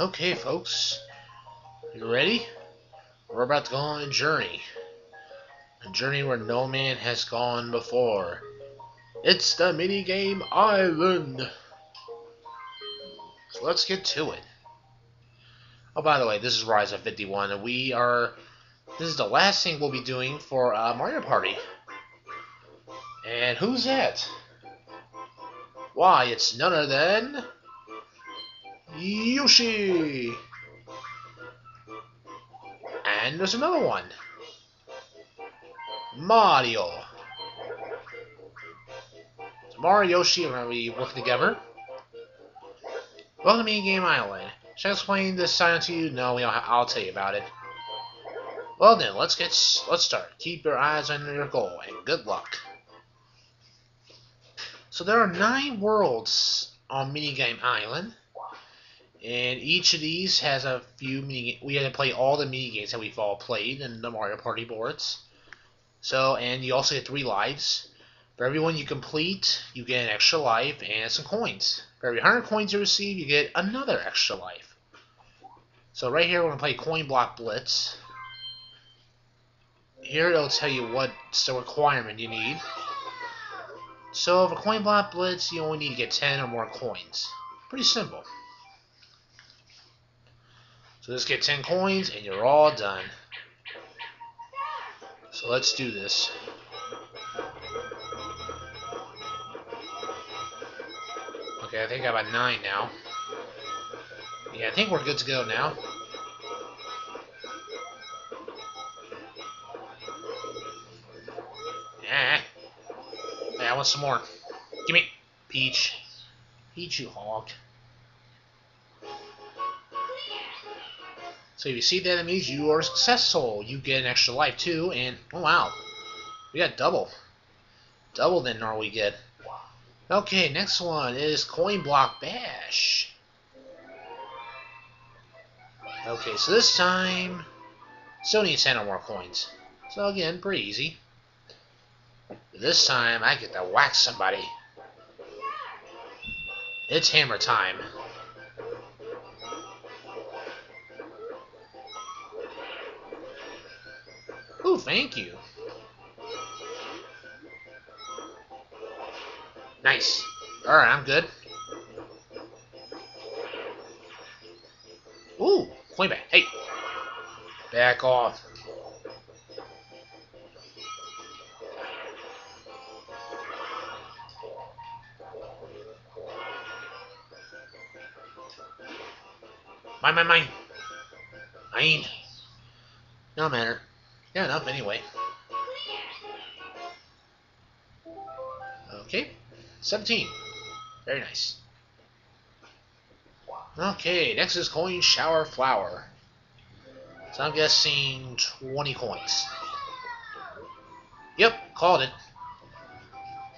Okay, folks. You ready? We're about to go on a journey. A journey where no man has gone before. It's the minigame island. So let's get to it. Oh, by the way, this is Raiza51, and we are. This is the last thing we'll be doing for uh, Mario Party. And who's that? Why, it's none other than. Yoshi! And there's another one. Mario. So Mario Yoshi are going to be working together. Welcome to Minigame Island. Should I explain this sign to you? No, I'll tell you about it. Well then, let's get let's start. Keep your eyes on your goal, and good luck. So there are nine worlds on Minigame Island. And each of these has a few mini. We had to play all the mini games that we've all played in the Mario Party boards. So, and you also get three lives. For every one you complete, you get an extra life and some coins. For every 100 coins you receive, you get another extra life. So right here, we're going to play Coin Block Blitz. Here it'll tell you what's the requirement you need. So for Coin Block Blitz, you only need to get 10 or more coins. Pretty simple. So just get 10 coins and you're all done. So let's do this. Okay, I think I'm at 9 now. Yeah, I think we're good to go now. Yeah. Yeah, I want some more. Give me. Peach. Peach, you hog. So if you see the enemies, you are successful. You get an extra life too, and oh wow, we got double. Double than our we get. Okay, next one is Coin Block Bash. Okay, so this time, still need 10 or more coins. So again, pretty easy. This time, I get to whack somebody. It's hammer time. Thank you. Nice. Alright, I'm good. Ooh, coin back. Hey. Back off. Mine, mine, mine. Mine. No matter. Yeah, enough anyway. Okay, 17. Very nice. Okay, next is coin shower flower. So I'm guessing 20 coins. Yep, called it.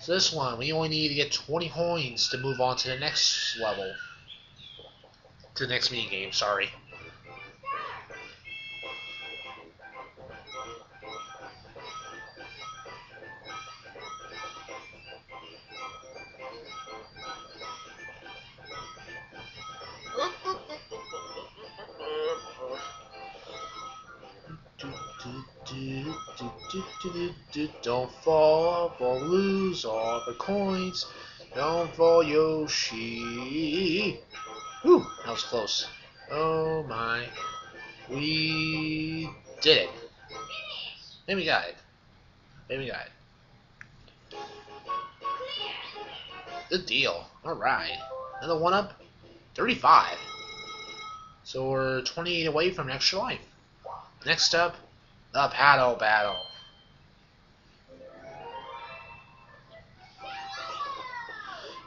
So this one, we only need to get 20 coins to move on to the next level. To the next mini game, sorry. Don't fall or lose all the coins. Don't fall, Yoshi. Whew, that was close. Oh my. We did it. Maybe got it. Maybe got it. Good deal. Alright. Another one up. 35. So we're 28 away from an extra life. Next up, the paddle battle.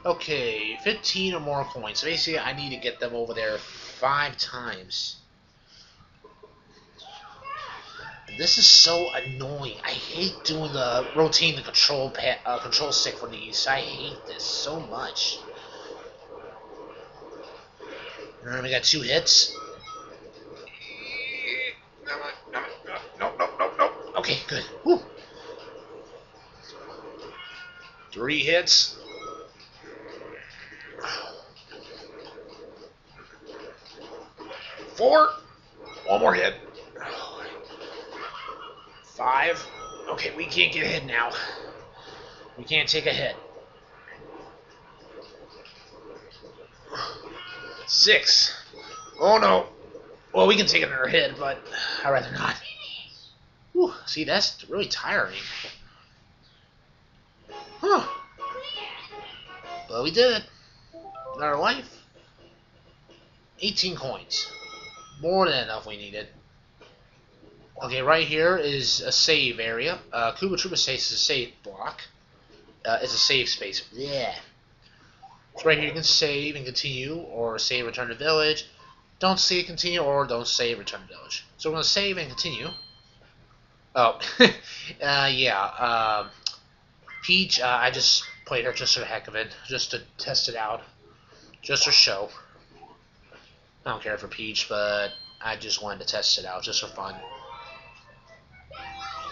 Okay, 15 or more coins. Basically, I need to get them over there five times. This is so annoying. I hate doing the rotating the control pad, uh, control stick for these. I hate this so much. Alright, we got two hits. No, no, no, no. Okay, good. Whew. Three hits. Four. One more hit. Five. Okay, we can't get a hit now. We can't take a hit. Six. Oh no. Well, we can take another hit, but I'd rather not. Whew, see, that's really tiring. Huh. But we did it. Another life. 18 coins. More than enough we needed. Okay, right here is a save area. Uh, Koopa Troopa space is a save block. Uh, it's a save space. Yeah. So right here you can save and continue, or save return to village. Don't save continue, or don't save return to village. So we're going to save and continue. Oh, uh, yeah. Um, Peach, uh, I just played her just for the heck of it, just to test it out, just for show. I don't care for Peach, but I just wanted to test it out just for fun.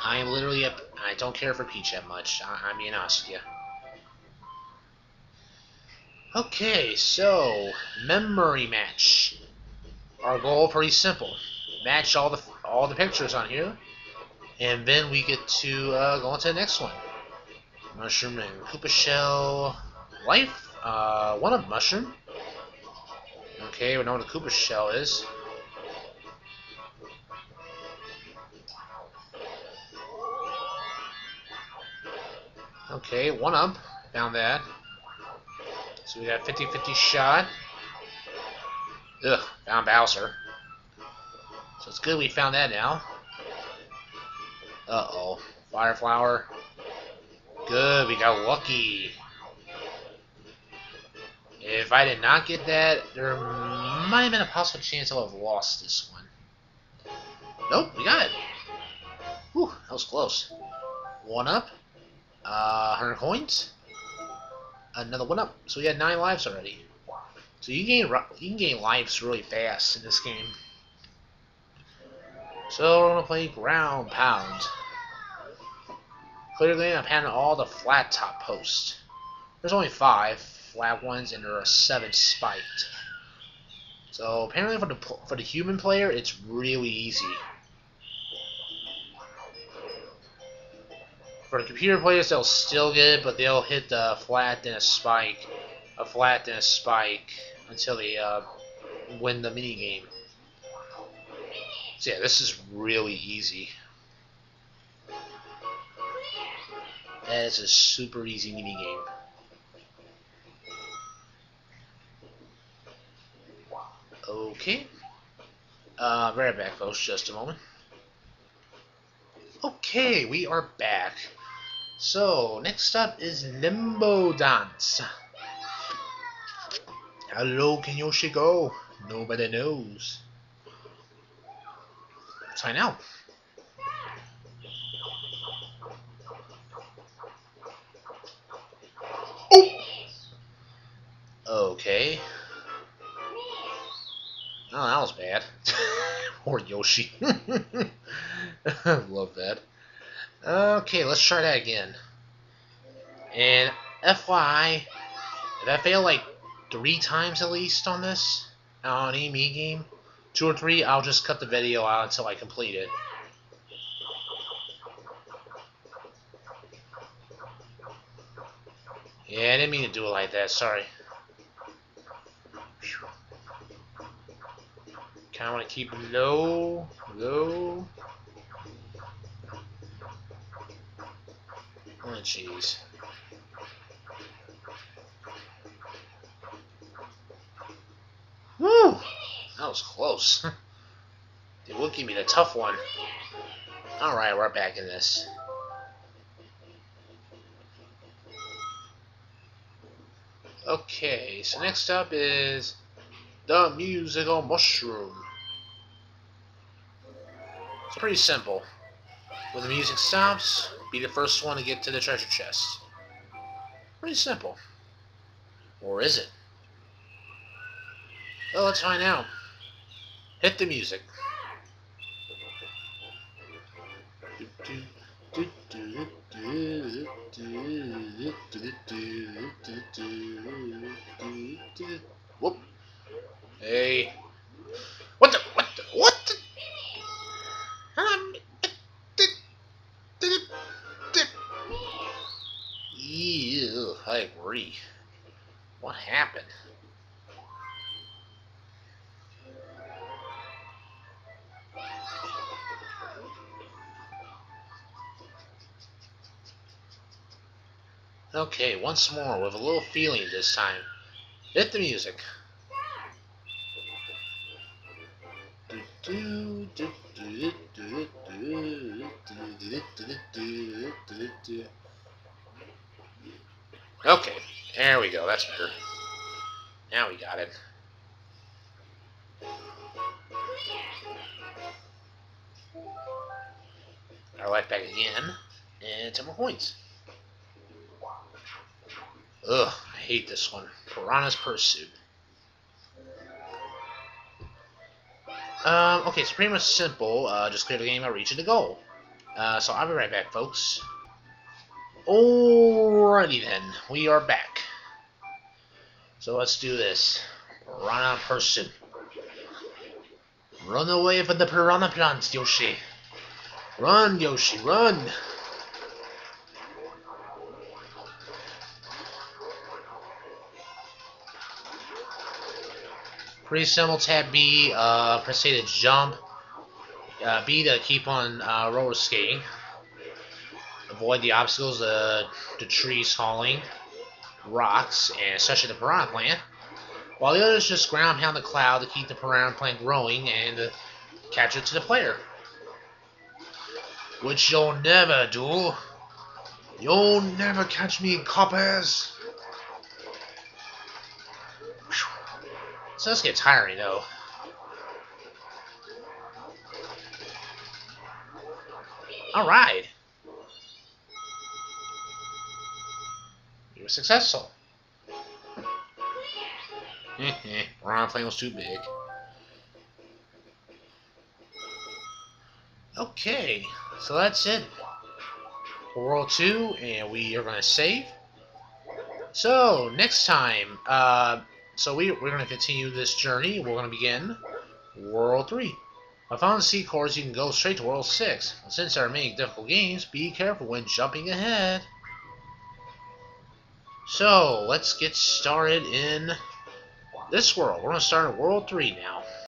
I am literally a. I don't care for Peach that much. I, I'm being honest with you. Okay, so memory match. Our goal pretty simple: match all the all the pictures on here, and then we get to uh, go on to the next one. Mushroom and Koopa Shell life. Uh, one of mushroom. Okay, we know what a Koopa Shell is. Okay, one up. Found that. So we got 50-50 shot. Ugh, found Bowser. So it's good we found that now. Uh-oh. Fire Flower. Good, we got lucky. If I did not get that, there might have been a possible chance I would have lost this one. Nope, we got it. Whew, that was close. One up. Uh, 100 coins. Another one up. So we had 9 lives already. So you gain you can gain lives really fast in this game. So we're gonna play ground pound. Clearly, I'm pounding all the flat top posts. There's only five flat ones, and there are seven spiked. So apparently, for the for the human player, it's really easy. For the computer players, they'll still get it, but they'll hit the flat then a spike, a flat then a spike until they uh, win the mini game. So yeah, this is really easy. That is a super easy mini game. Okay. Uh, right back, folks. Just a moment. Okay, we are back. So, next up is Limbo Dance. How low can Yoshi go? Nobody knows. Find out. Poor Yoshi. Love that. Okay, let's try that again. And FYI, if I fail like three times at least on this, on any me game, two or three, I'll just cut the video out until I complete it. Yeah, I didn't mean to do it like that, sorry. Kind of want to keep low, low. Oh, jeez. Woo! That was close. they will give me the tough one. Alright, we're back in this. Okay, so next up is the musical mushroom. Pretty simple. When the music stops, be the first one to get to the treasure chest. Pretty simple. Or is it? Well, let's find out. Hit the music. Whoop. Hey. Okay, once more with a little feeling this time. Hit the music. Okay, there we go. That's better. Now we got it. Our life back again, and 10 more points. Ugh, I hate this one. Piranha's Pursuit. Um, okay, it's pretty much simple. Uh, just clear the game by reaching the goal. Uh, so I'll be right back, folks. Alrighty then, we are back. So let's do this. Piranha Pursuit. Run away from the piranha plants, Yoshi. Run, Yoshi, run! Pretty simple tab B, uh, press A to jump, uh, B to keep on uh, roller skating, avoid the obstacles, uh, the trees falling, rocks, and especially the piranha plant, while the others just ground pound the cloud to keep the piranha plant growing and uh, catch it to the player. Which you'll never do. You'll never catch me, coppers. So this gets tiring though. Alright. You were successful. Ron was too big. Okay, so that's it. World 2, and we are going to save. So, next time, uh, so we, we're going to continue this journey. We're going to begin World 3. I found the sea course, you can go straight to World 6. Since there are many difficult games, be careful when jumping ahead. So, let's get started in this world. We're going to start in World 3 now.